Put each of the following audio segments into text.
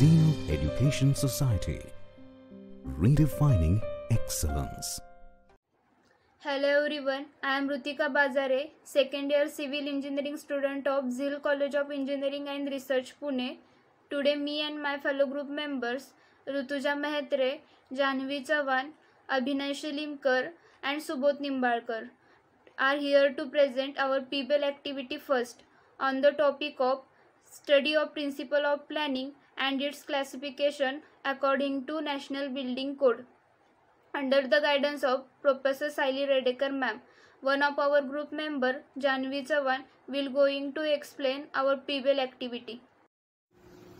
Zeal Education Society. Redefining excellence. Hello everyone, I am Rutika Bazare, second year civil engineering student of Zeal College of Engineering and Research Pune. Today me and my fellow group members Rutuja Mehetre, Janvi Chavan, Abhinay Shilimkar and Subodh Nimbalkar are here to present our PBL activity first on the topic of study of principle of planning and its classification according to National Building Code. Under the guidance of Professor Saili Redekar ma'am, one of our group member Janvi Chavan will going to explain our PBL activity.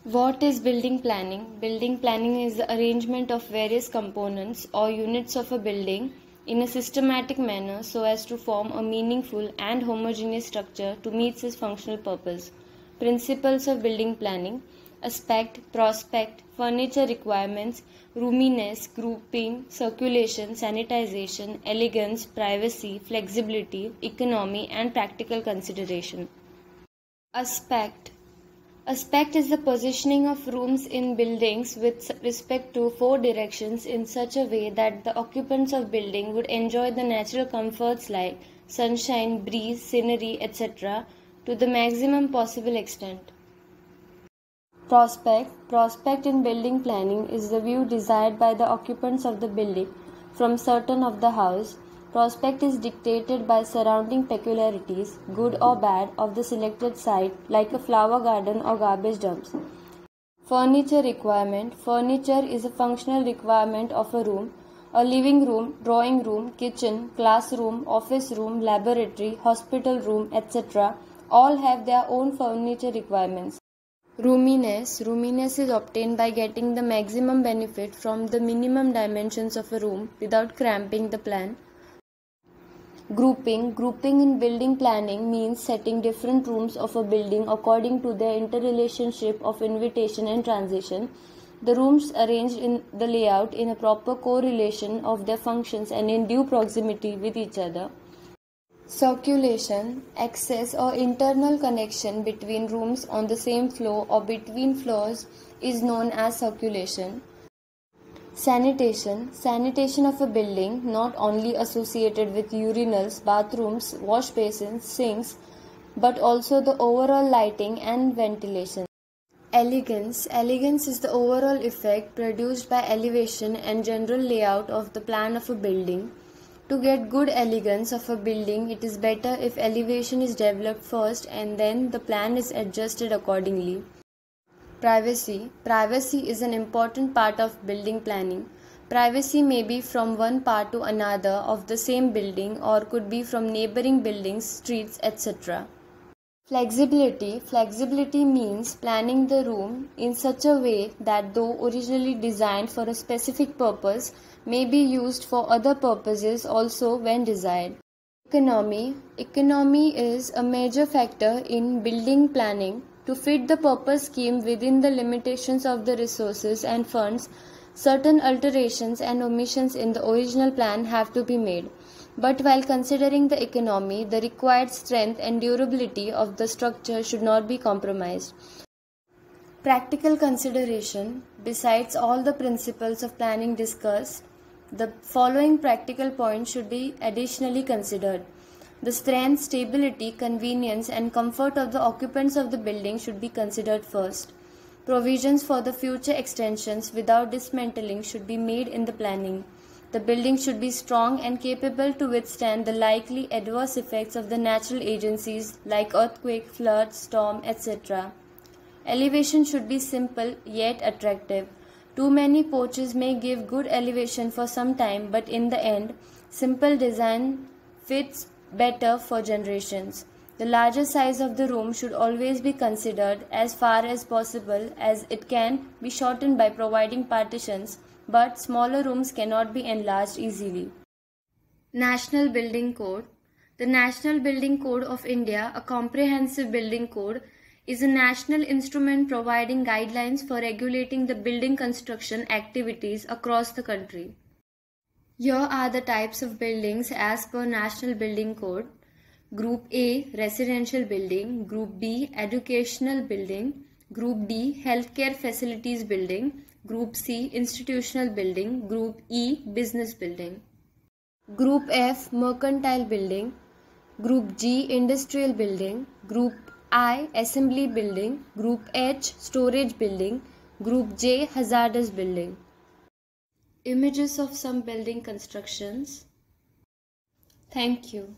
What is building planning? Building planning is the arrangement of various components or units of a building in a systematic manner so as to form a meaningful and homogeneous structure to meet its functional purpose. Principles of building planning aspect, prospect, furniture requirements, roominess, grouping, circulation, sanitization, elegance, privacy, flexibility, economy, and practical consideration. Aspect Aspect is the positioning of rooms in buildings with respect to four directions in such a way that the occupants of building would enjoy the natural comforts like sunshine, breeze, scenery, etc. to the maximum possible extent. Prospect Prospect in building planning is the view desired by the occupants of the building from certain of the house. Prospect is dictated by surrounding peculiarities, good or bad, of the selected site, like a flower garden or garbage dumps. Furniture requirement Furniture is a functional requirement of a room. A living room, drawing room, kitchen, classroom, office room, laboratory, hospital room, etc. all have their own furniture requirements. Roominess Roominess is obtained by getting the maximum benefit from the minimum dimensions of a room without cramping the plan. Grouping Grouping in building planning means setting different rooms of a building according to their interrelationship of invitation and transition. The rooms arranged in the layout in a proper correlation of their functions and in due proximity with each other. Circulation, access or internal connection between rooms on the same floor or between floors is known as circulation. Sanitation, sanitation of a building not only associated with urinals, bathrooms, wash basins, sinks, but also the overall lighting and ventilation. Elegance, elegance is the overall effect produced by elevation and general layout of the plan of a building. To get good elegance of a building, it is better if elevation is developed first and then the plan is adjusted accordingly. Privacy Privacy is an important part of building planning. Privacy may be from one part to another of the same building or could be from neighboring buildings, streets, etc. Flexibility Flexibility means planning the room in such a way that though originally designed for a specific purpose, may be used for other purposes also when desired. Economy Economy is a major factor in building planning. To fit the purpose scheme within the limitations of the resources and funds, certain alterations and omissions in the original plan have to be made. But while considering the economy, the required strength and durability of the structure should not be compromised. Practical consideration Besides all the principles of planning discussed, the following practical points should be additionally considered. The strength, stability, convenience, and comfort of the occupants of the building should be considered first. Provisions for the future extensions without dismantling should be made in the planning. The building should be strong and capable to withstand the likely adverse effects of the natural agencies like earthquake, flood, storm, etc. Elevation should be simple yet attractive. Too many porches may give good elevation for some time, but in the end, simple design fits better for generations. The larger size of the room should always be considered as far as possible as it can be shortened by providing partitions, but smaller rooms cannot be enlarged easily. National Building Code The National Building Code of India, a comprehensive building code, is a national instrument providing guidelines for regulating the building construction activities across the country. Here are the types of buildings as per National Building Code. Group A Residential Building, Group B Educational Building, Group D Healthcare Facilities Building. Group C Institutional Building. Group E Business Building. Group F Mercantile Building. Group G Industrial Building. Group I Assembly Building. Group H Storage Building. Group J Hazardous Building. Images of some building constructions. Thank you.